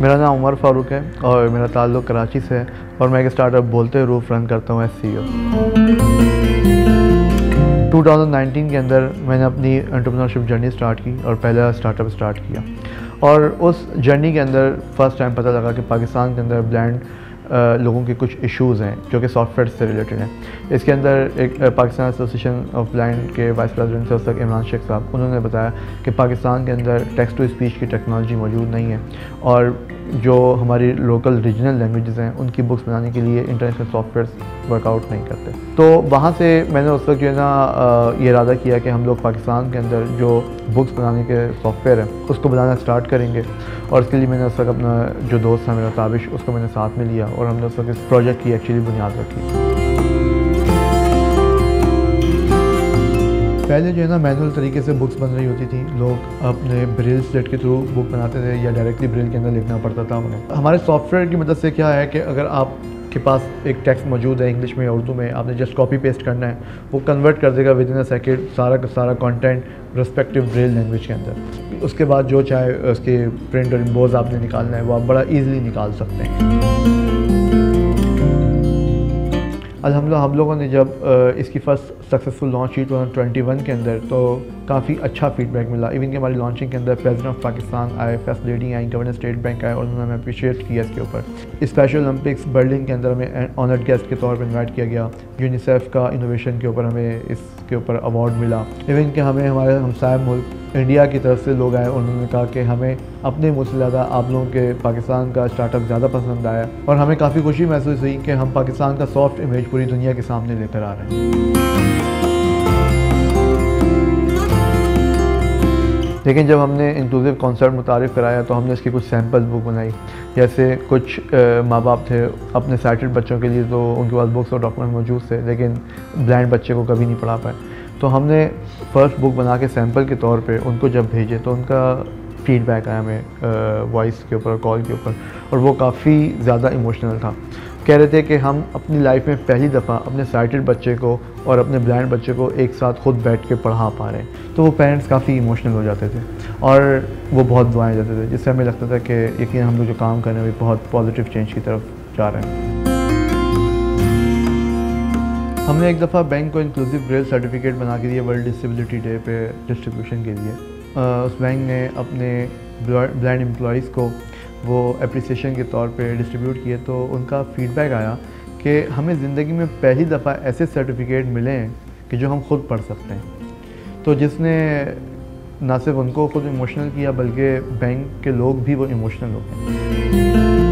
उमर फारूक है और मेरा ताल्लुक़ कराची से है और मैं एक स्टार्टअप बोलते रूफ रन करता हूँ एस सी ओ 2019 के अंदर मैंने अपनी एंटरप्रेन्योरशिप जर्नी स्टार्ट की और पहला स्टार्टअप स्टार्ट किया। और उस जर्नी के अंदर फ़र्स्ट टाइम पता लगा कि पाकिस्तान के अंदर ब्लैंड लोगों के कुछ इश्यूज़ हैं, जो कि सॉफ्टवेयर से रिलेटेड हैं। इसके अंदर एक पाकिस्तान एसोसिएशन ऑफ़ ब्लाइंड के वाइस प्रेसिडेंट थे उस तक इमरान शेख साहब, उन्होंने बताया कि पाकिस्तान के अंदर टेक्स्ट टू स्पीच की टेक्नोलॉजी मौजूद नहीं है। और जो हमारी लोकल रीजनल लैंग्वेजेस हैं, उनकी बुक्स बनाने के लिए इंटरनेशनल सॉफ्टवेयर वर्कआउट नहीं करते। तो वहाँ से मैंने उस वक्त जो है ना ये इरादा किया कि हम लोग पाकिस्तान के अंदर जो बुक्स बनाने के सॉफ्टवेयर हैं, उसको बनाना स्टार्ट करेंगे। और इसके लिए मैंने उस वक्त अपना जो दोस्त था, मेरा ताबिश, उसको मैंने साथ में लिया और हमने उस वक्त इस प्रोजेक्ट की एक्चुअली बुनियाद रखी। पहले जो है ना मैनुअल तरीके से बुक्स बन रही होती थी। लोग अपने ब्रिल स्लेट के थ्रू बुक बनाते थे या डायरेक्टली ब्रिल के अंदर लिखना पड़ता था उन्हें। हमारे सॉफ्टवेयर की मदद से क्या है कि अगर आप के पास एक टेक्स्ट मौजूद है इंग्लिश में या उर्दू में, आपने जस्ट कॉपी पेस्ट करना है, वो कन्वर्ट कर देगा विद इन अ सेकेंड सारा का सारा कंटेंट रिस्पेक्टिव ब्रेल लैंग्वेज के अंदर। उसके बाद जो चाहे उसके प्रिंट और इम्बोज आपने निकालना है, वो आप बड़ा ईजिली निकाल सकते हैं। अलहमदिल्ला हम लोगों ने जब इसकी फ़र्स्ट सक्सेसफुल लॉन्च की ट्वेंटी वन के अंदर तो काफ़ी अच्छा फीडबैक मिला। इवन कि हमारी लॉन्चिंग के अंदर प्रेसिडेंट ऑफ़ पाकिस्तान आए फ़र्स्ट लेडी आई गवर्नर स्टेट बैंक आए और उन्होंने हमें अप्रिशिएट किया इसके ऊपर। स्पेशल ओलंपिक्स बर्लिन के अंदर हमें ऑनर्ड गेस्ट के तौर पर इन्वाइट किया गया। यूनिसेफ का इनोवेशन के ऊपर हमें इसके ऊपर अवार्ड मिला। इवन कि हमें हमारे हमसाय मुल्क इंडिया की तरफ़ से लोग आए, उन्होंने कहा कि हमें अपने मुझसे ज़्यादा आप लोगों के पाकिस्तान का स्टार्टअप ज़्यादा पसंद आया और हमें काफ़ी खुशी महसूस हुई कि हम पाकिस्तान का सॉफ्ट इमेज पूरी दुनिया के सामने लेकर आ रहे हैं। लेकिन जब हमने इंक्लूसिव कॉन्सर्ट मुतारफ़ कराया तो हमने इसकी कुछ सैंपल बुक बनाई। जैसे कुछ माँ बाप थे अपने साइटेड बच्चों के लिए तो उनके पास बुक्स और डॉक्यूमेंट मौजूद थे, लेकिन ब्लाइंड बच्चे को कभी नहीं पढ़ा पाए। तो हमने फ़र्स्ट बुक बना के सैंपल के तौर पे उनको जब भेजे तो उनका फीडबैक आया हमें वॉइस के ऊपर कॉल के ऊपर, और वो काफ़ी ज़्यादा इमोशनल था। कह रहे थे कि हम अपनी लाइफ में पहली दफ़ा अपने साइटेड बच्चे को और अपने ब्लाइंड बच्चे को एक साथ खुद बैठ के पढ़ा पा रहे हैं। तो वो पेरेंट्स काफ़ी इमोशनल हो जाते थे, और वो बहुत दुआएँ देते थे, जिससे हमें लगता था कि यकीन हम लोग जो काम कर रहे हैं, वो बहुत पॉजिटिव चेंज की तरफ़ जा रहे हैं। हमने एक दफ़ा बैंक को इंक्लूसिव ब्रेल सर्टिफिकेट बना के दिया वर्ल्ड डिसेबिलिटी डे पे डिस्ट्रीब्यूशन के लिए। उस बैंक ने अपने ब्लाइंड एम्प्लॉज़ को वो अप्रिसिएशन के तौर पे डिस्ट्रीब्यूट किए तो उनका फीडबैक आया कि हमें ज़िंदगी में पहली दफ़ा ऐसे सर्टिफिकेट मिले हैं कि जो हम खुद पढ़ सकते हैं। तो जिसने ना सिर्फ़ उनको खुद इमोशनल किया, बल्कि बैंक के लोग भी वो इमोशनल हो गए।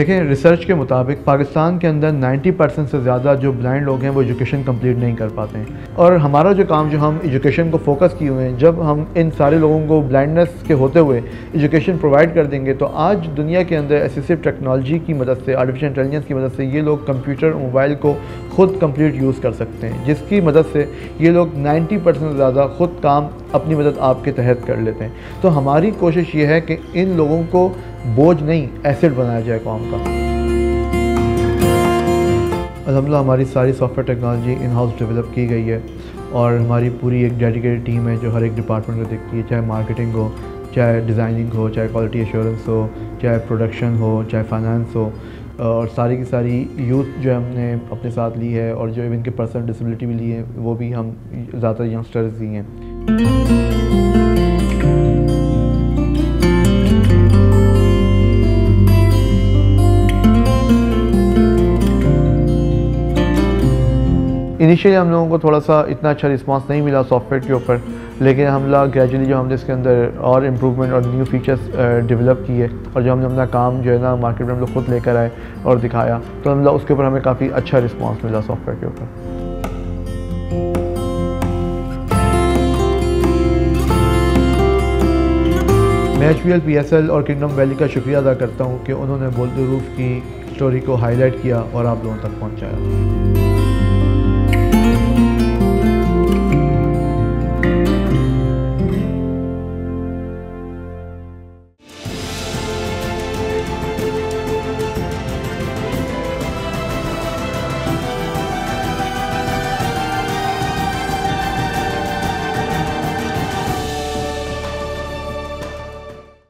देखें रिसर्च के मुताबिक पाकिस्तान के अंदर 90 परसेंट से ज़्यादा जो ब्लाइंड लोग हैं, वो एजुकेशन कंप्लीट नहीं कर पाते हैं। और हमारा जो काम जो हम एजुकेशन को फोकस किए हुए हैं, जब हम इन सारे लोगों को ब्लाइंडनेस के होते हुए एजुकेशन प्रोवाइड कर देंगे तो आज दुनिया के अंदर एसिसिव टेक्नोलॉजी की मदद से आर्टिफिशियल इंटेलिजेंस की मदद से ये लोग कंप्यूटर मोबाइल को खुद कंप्लीट यूज़ कर सकते हैं, जिसकी मदद से ये लोग नाइन्टी परसेंट ज़्यादा खुद काम अपनी मदद आपके तहत कर लेते हैं। तो हमारी कोशिश ये है कि इन लोगों को बोझ नहीं एसिड बनाया जाए कौम का। अलहमदिल्ला हमारी सारी software technology in house develop की गई है और हमारी पूरी एक डेडिकेटेड टीम है जो हर एक डिपार्टमेंट को देखती है, चाहे मार्केटिंग हो, चाहे डिज़ाइनिंग हो, चाहे क्वालिटी एश्योरेंस हो, चाहे प्रोडक्शन हो, चाहे फाइनेंस हो, और सारी की सारी यूथ जो हमने अपने साथ ली है और जो इवन के पर्सन डिसेबिलिटी भी ली है, वो भी हम ज़्यादातर यंगस्टर्स ही हैं। इनिशियली हम लोगों को थोड़ा सा इतना अच्छा रिस्पांस नहीं मिला सॉफ्टवेयर के ऊपर, लेकिन हम लोग ग्रेजुअली जो हमने इसके अंदर और इम्प्रूवमेंट और न्यू फीचर्स डेवलप किए और जो हमने अपना काम जो है ना मार्केट में हम लोग खुद लेकर आए और दिखाया तो हम लोग उसके ऊपर हमें काफ़ी अच्छा रिस्पॉन्स मिला सॉफ्टवेयर के ऊपर। मैं एच पी एल और किंगडम वैली का शुक्रिया अदा करता हूँ कि उन्होंने बोलते रूफ की स्टोरी को हाईलाइट किया और आप लोगों तक पहुँचाया।